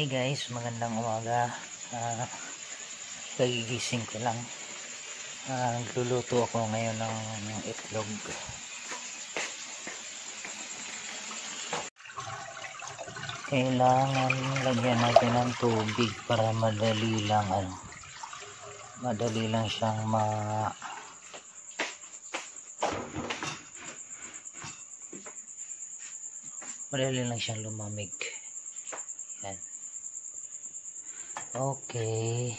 Hi guys, magandang umaga. Uh, kagigising ko lang. Uh, ako ngayon ng, ng itlog. Kailangan lagyan natin ng tubig para madali lang ano. Madali lang siyang ma madali lang siyang lumamig. Yan. Okay.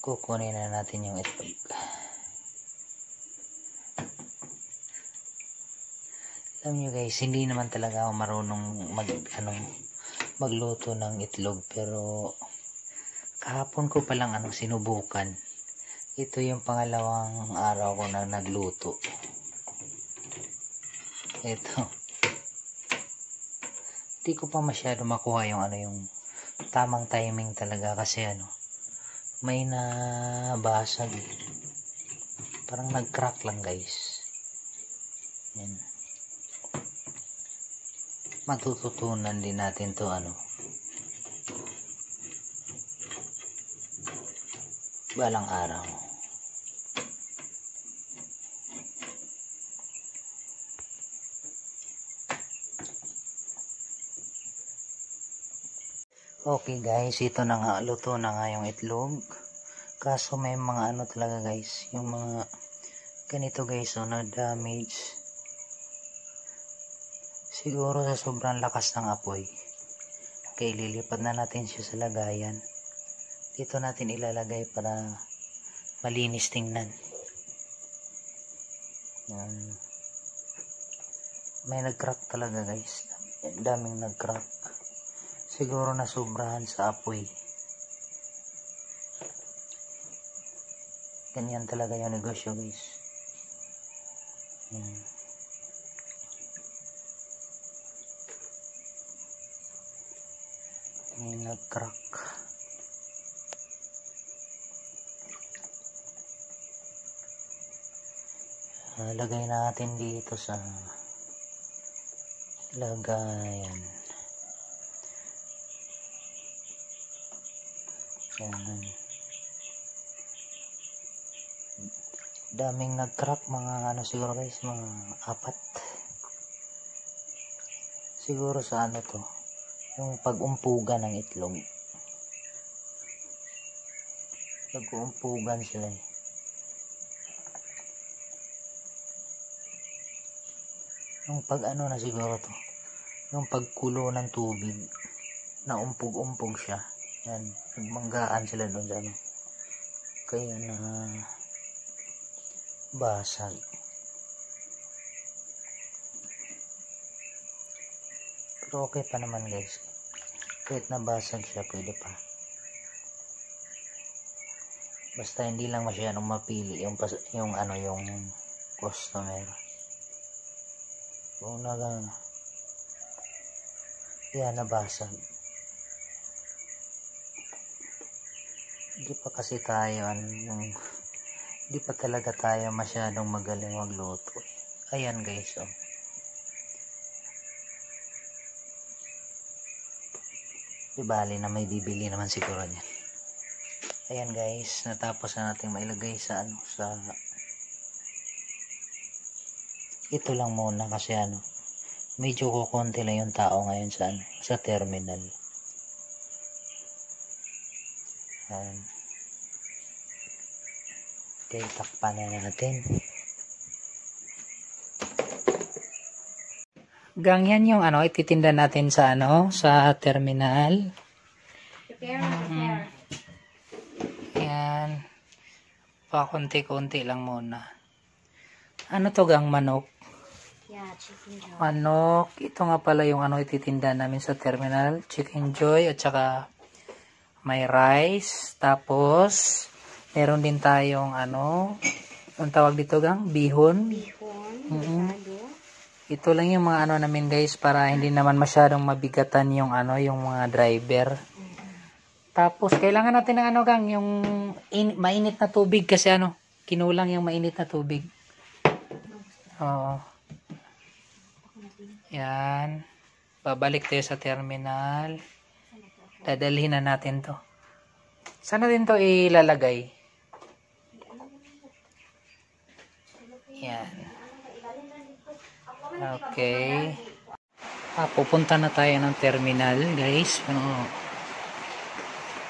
Kukunin na natin yung itlog. Alam nyo guys, hindi naman talaga ako marunong mag, ano, magluto ng itlog. Pero, kahapon ko palang ano, sinubukan. Ito yung pangalawang araw ko na nagluto. Ito. Hindi ko pa masyado makuha yung ano yung tamang timing talaga kasi ano may nabasag eh. Parang nag-crack lang guys. Yan. Matututunan din natin to ano. Balang araw. Okay guys, ito na nga, luto na nga yung itlog. Kaso may mga ano talaga guys, yung mga ganito guys, oh, na damage. Siguro sa sobrang lakas ng apoy. Okay, lilipat na natin siya sa lagayan. Dito natin ilalagay para malinis tingnan. Yan. May nag-crack talaga guys. Daming nag-crack siguro na sobrahan sa apoy. Ganyan talaga yung negosyo guys. Hmm. may nag crack uh, lagay natin dito sa lagayan Yan. Daming nag-crack mga ano siguro guys, mga apat. Siguro sa ano to, yung pag-umpugan ng itlog. Pag-umpugan sila eh. Yung pag ano na siguro to, yung pagkulo ng tubig, na umpog-umpog siya. Yan, nagmanggaan sila doon sa ano. Kaya na basag. Pero okay pa naman guys. Kahit nabasag siya, pwede pa. Basta hindi lang masyadong mapili yung, yung ano yung customer. Kung naga yan nabasag. Hindi pa kasi tayo ano, yung hindi pa talaga tayo masyadong magaling magluto. Ayan guys oh. di bali na may bibili naman siguro niyan. Ayan guys natapos na natin mailagay sa ano sa ito lang muna kasi ano medyo kukunti lang yung tao ngayon sa ano, sa terminal Ayan. Okay, takpan na natin. Gang yan yung ano, ititinda natin sa ano, sa terminal. Prepare prepare. Yan. Pa konti-konti lang muna. Ano to gang manok? Yeah, chicken joy. Manok. Ito nga pala yung ano ititinda namin sa terminal. Chicken joy at saka may rice, tapos meron din tayong ano, ang tawag dito gang, bihon. Bihon, Mhm. asado. Ito lang yung mga ano namin guys para hindi naman masyadong mabigatan yung ano, yung mga driver. Tapos kailangan natin ng ano gang, yung in, mainit na tubig kasi ano, kinulang yung mainit na tubig. Oo. Yan. Babalik tayo sa terminal. Dadalhin na natin to. Sana din to ilalagay? Yan. Okay. Ah, pupunta na tayo ng terminal, guys. Ano,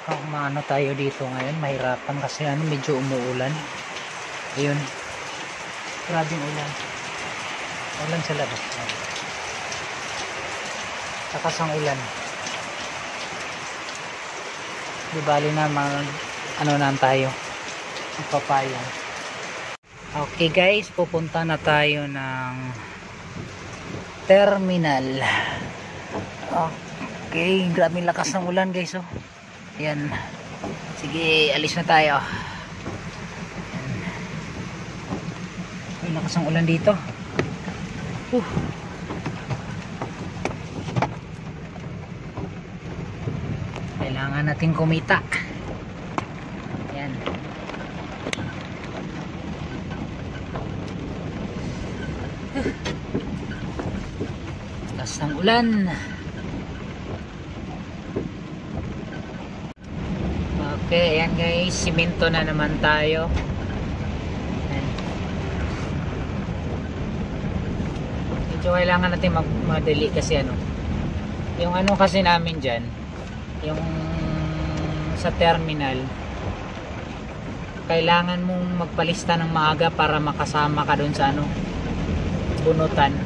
oh, maano tayo dito ngayon. Mahirapan kasi ano, medyo umuulan. Ayun. Grabing ulan. Ulan sa labas. Takas ang ulan. Di bali na mag, ano na tayo. Magpapayong. Okay guys, pupunta na tayo ng terminal. Okay, grabe lakas ng ulan guys oh. Yan. Sige, alis na tayo. Ay, lakas ng ulan dito. Uh. Kailangan natin kumita. Yan. Lakas ng ulan. Okay, ayan guys, simento na naman tayo. Ayan. Medyo kailangan natin magmadali kasi ano. Yung ano kasi namin dyan, yung sa terminal, kailangan mong magpalista ng maaga para makasama ka doon sa ano, bunutan.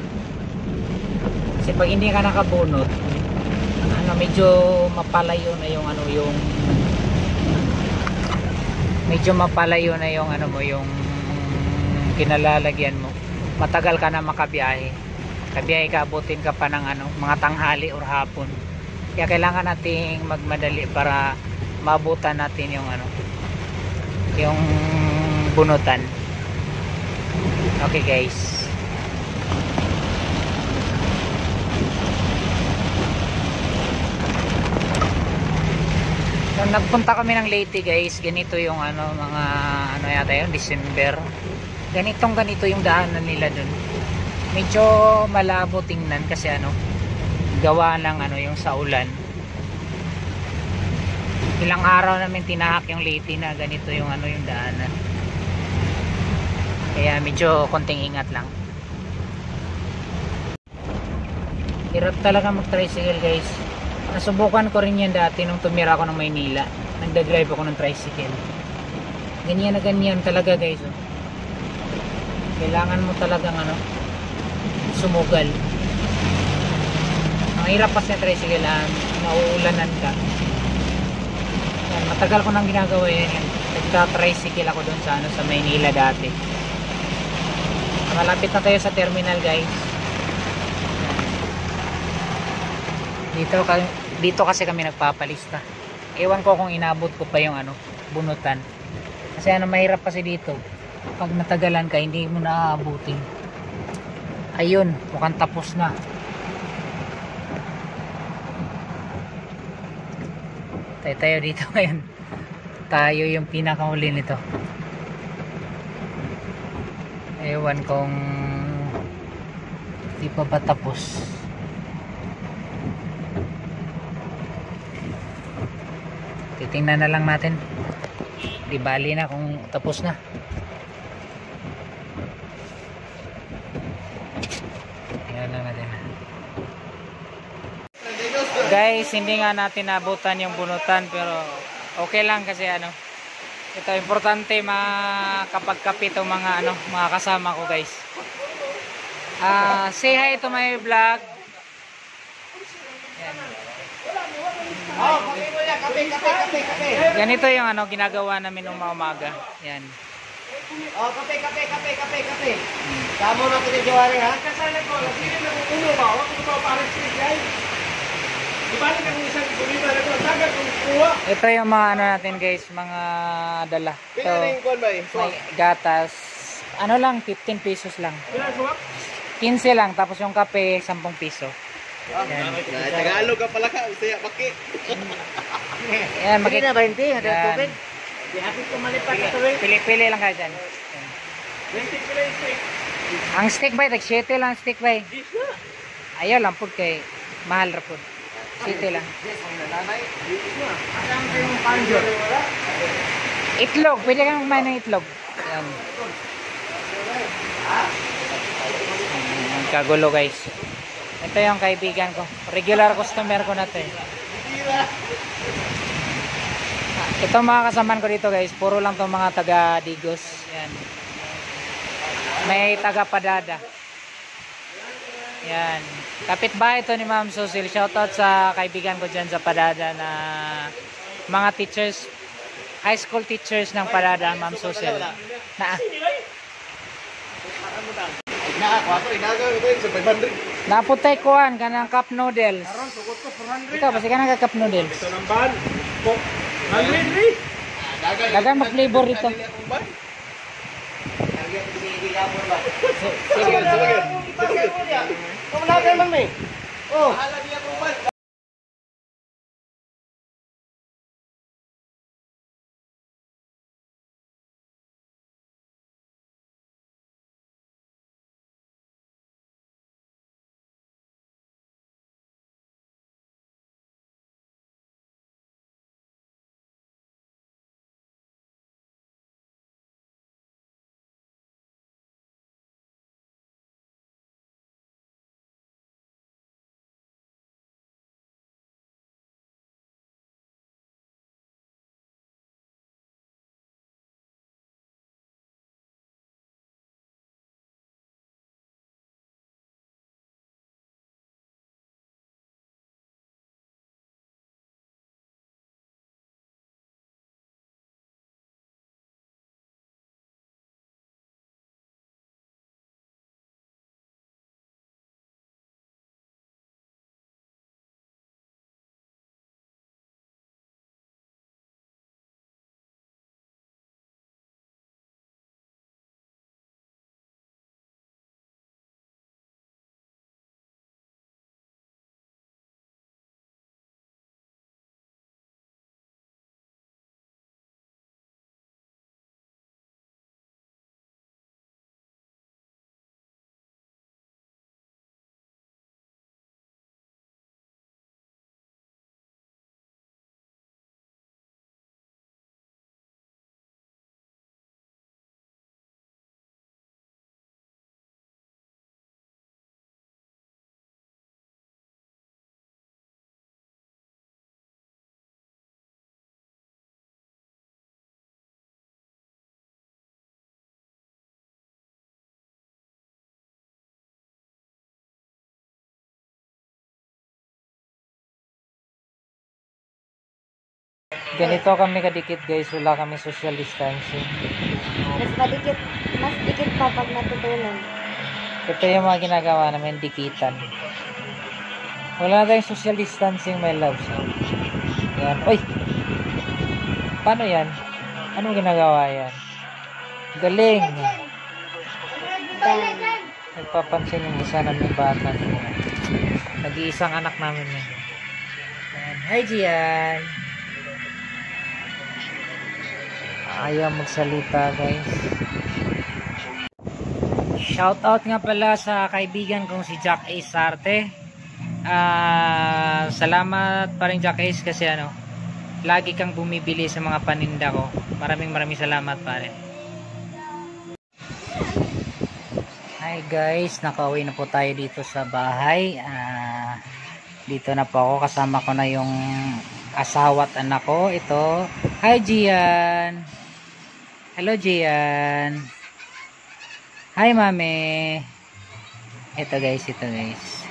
Kasi pag hindi ka nakabunot, ano medyo mapalayo na yung ano yung medyo mapalayo na yung ano mo yung kinalalagyan mo. Matagal ka na makabiyahe. Kabiyahe ka abutin ka pa ng ano mga tanghali or hapon. Kaya kailangan nating magmadali para maabutan natin yung ano yung bunutan okay guys Nung nagpunta kami ng Leyte guys, ganito yung ano, mga ano yata yun, December. Ganitong ganito yung daanan nila dun. Medyo malabo tingnan kasi ano, gawa ng ano yung sa ulan. Ilang araw namin tinahak yung Leyte na ganito yung ano yung daanan. Kaya medyo konting ingat lang. Hirap talaga mag-tricycle guys. Nasubukan ko rin yan dati nung tumira ako ng Maynila. Nagda-drive ako ng tricycle. Ganyan na ganyan talaga guys. Oh. Kailangan mo talagang ano, sumugal. Ang hirap kasi tricycle, ah, nauulanan ka. Matagal ko nang ginagawa yan. Nagta-tricycle ako doon sa, ano, sa Maynila dati. Malapit na tayo sa terminal guys. dito dito kasi kami nagpapalista ewan ko kung inabot ko pa yung ano bunutan kasi ano mahirap kasi dito pag natagalan ka hindi mo naaabutin ayun mukhang tapos na tayo tayo dito ngayon. Tayo yung pinakahuli nito. Ewan kung di pa ba tapos. Titingnan na lang natin. Di bali na kung tapos na tingnan lang natin guys hindi nga natin nabutan yung bunutan pero okay lang kasi ano ito importante makapagkapit itong mga ano mga kasama ko guys ah say hi to my vlog Yan. Oh, kape. Kape, kape, kape, kape. Ganito yung ano ginagawa namin umaga. Yan. Oh, kape, kape, kape, kape, kape. Tamo na kita jawari ha. Kasana ko, lagi na uno ba? Huwag ko ba parang street guy? Ito yung mga ano natin guys, mga dala. Ito, ba eh? may gatas. Ano lang, 15 pesos lang. Pila suwak? 15 lang, tapos yung kape, 10 piso. Ah, Tagalog ka pala ka. Usaya, baki. Yan, makik- na 20, ada tubig. Di hapit ko malipat Pili, na tuloy. pili, lang kayo dyan. Yan. 20 kilo yung steak. Ang stick ba, tag 7 lang stick ba. Ayaw lang po kay Mahal ra po. City lang. Itlog. Pwede kang kumain ng itlog. Yan. Ang kagulo guys. Ito yung kaibigan ko. Regular customer ko na to eh. Ito mga kasaman ko dito guys. Puro lang to mga taga Digos. Yan. May taga Padada. Yan. Kapitbahay to ni Ma'am Susil. Shoutout sa kaibigan ko dyan sa Padada na mga teachers, high school teachers ng Padada, Ma'am Susil. Na, Naka, ako, inagaw ito yung sa 500. naputay kuhan ka ng cup noodles. Aron, sugot ko 400. Ikaw, basi ka nang cup noodles. Ito ng ban. Pok. 100 rin. Dagan mag-flavor dito. Sige, Sige. sige. Kumulagan man eh. Oh. Ganito kami kadikit guys. Wala kami social distancing. Mas madikit, mas dikit pa pag natutulog. Ito yung mga ginagawa namin, dikitan. Wala na tayong social distancing, my loves. Yan. Uy! Paano yan? Anong ginagawa yan? Galing! Nagpapansin yung isa namin bata. Nag-iisang anak namin. Yan. Hi, Gian! Ayaw magsalita, guys. Shout out nga pala sa kaibigan kong si Jack Ace Sarte. Ah, salamat pa rin Jack Ace kasi ano, lagi kang bumibili sa mga paninda ko. Maraming maraming salamat pare. Hi guys, nakauwi na po tayo dito sa bahay. Ah, dito na po ako kasama ko na yung asawa at anak ko. Ito. Hi Gian. Hello Gian. Hi mami. Ito guys, ito guys.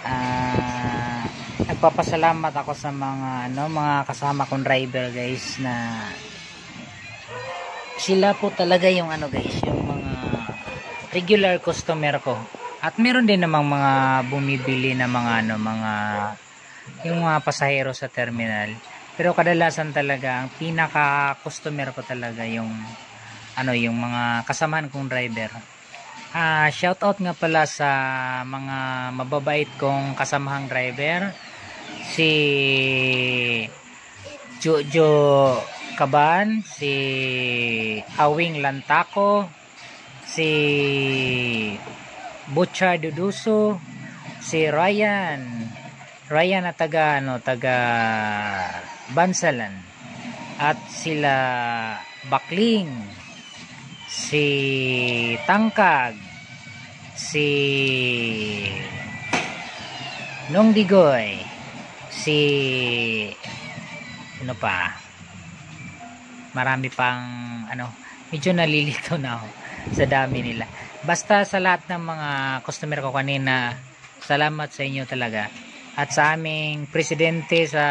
Ah, nagpapasalamat ako sa mga ano, mga kasama kong driver guys na sila po talaga yung ano guys, yung mga regular customer ko. At meron din namang mga bumibili na mga ano, mga yung mga pasahero sa terminal. Pero kadalasan talaga ang pinaka customer ko talaga yung ano, yung mga kasamahan kong driver. Ah, shout out nga pala sa mga mababait kong kasamahang driver. Si Jojo Kaban, si Awing Lantako, si Butcha Duduso, si Ryan, Ryan na taga ano taga Bansalan. At sila Bakling si Tangkag si Nong Digoy si ano pa? Marami pang ano medyo nalilito na ako sa dami nila. Basta sa lahat ng mga customer ko kanina salamat sa inyo talaga. At sa aming presidente sa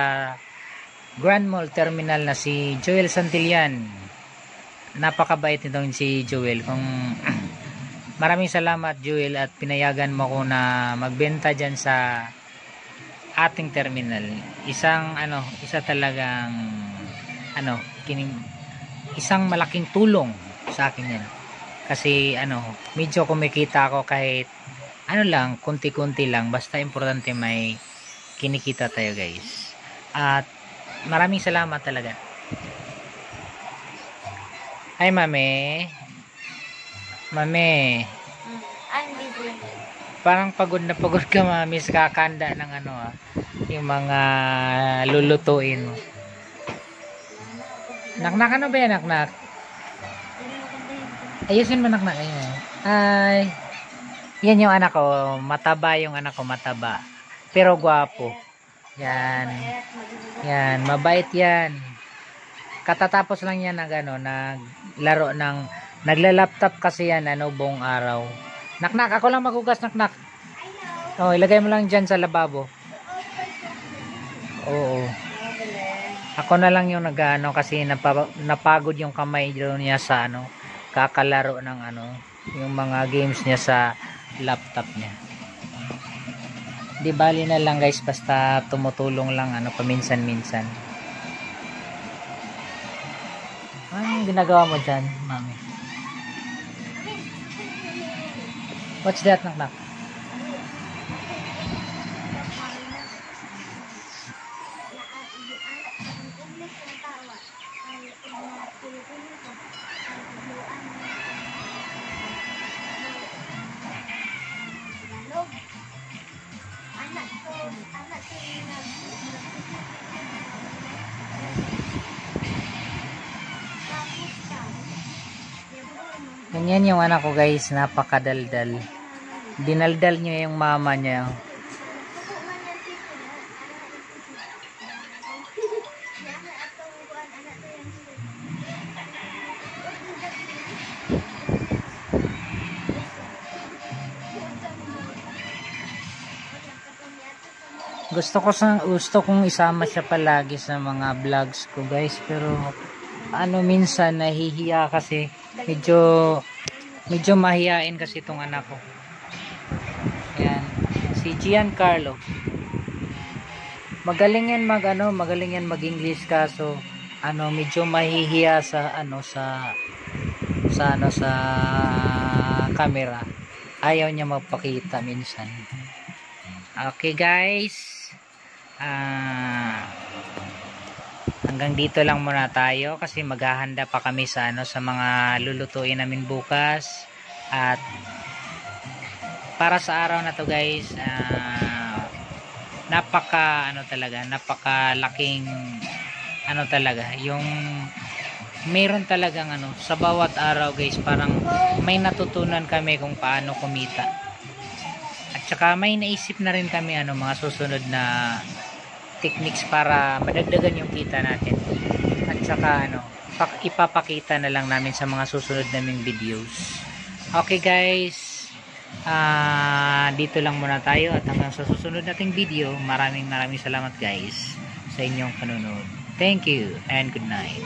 Grand Mall Terminal na si Joel Santillan napakabait nitong si Joel. Kung maraming salamat Joel at pinayagan mo ko na magbenta dyan sa ating terminal. Isang ano isa talagang ano kining isang malaking tulong sa akin yan. Kasi ano medyo kumikita ako kahit ano lang kunti-kunti lang. Basta importante may kinikita tayo guys. At maraming salamat talaga. Ay mame mame Mm. I'm busy. parang pagod na pagod ka mami sa kakanda ng ano ah yung mga lulutuin mo. Naknak ano ba yan naknak? Ayusin mo naknak. Ayun. Ay. Yan yung anak ko. Mataba yung anak ko mataba. Pero gwapo. Yan yan mabait yan. Katatapos lang yan ng ano naglaro ng nagla-laptop kasi yan ano buong araw. Naknak ako lang magugas naknak. Oh ilagay mo lang dyan sa lababo. Oo. Ako na lang yung nag-ano kasi napa, napagod yung kamay niya sa ano kakalaro ng ano yung mga games niya sa laptop niya di bali na lang guys basta tumutulong lang ano paminsan-minsan. Anong ginagawa mo dyan mami? What's that nak nak Ganyan yung anak ko guys, napakadaldal. Dinaldal niya yung mama niya. Gusto ko sa gusto kong isama siya palagi sa mga vlogs ko guys pero ano minsan nahihiya kasi medyo medyo mahihain kasi itong anak ko. Yan si Giancarlo magaling yan mag ano magaling yan mag English kaso ano medyo mahihiya sa ano sa sa ano sa camera. Ayaw niya magpakita minsan. Okay guys. Ah hanggang dito lang muna tayo kasi maghahanda pa kami sa ano sa mga lulutuin namin bukas. At para sa araw na to guys ah, napaka ano talaga napaka laking ano talaga yung meron talagang ano sa bawat araw guys parang may natutunan kami kung paano kumita. At saka may naisip na rin kami ano mga susunod na techniques para madagdagan yung kita natin. At saka ano pak ipapakita na lang namin sa mga susunod naming videos. Okay guys. Ah dito lang muna tayo at hanggang sa susunod nating video maraming maraming salamat guys sa inyong panunod thank you and good night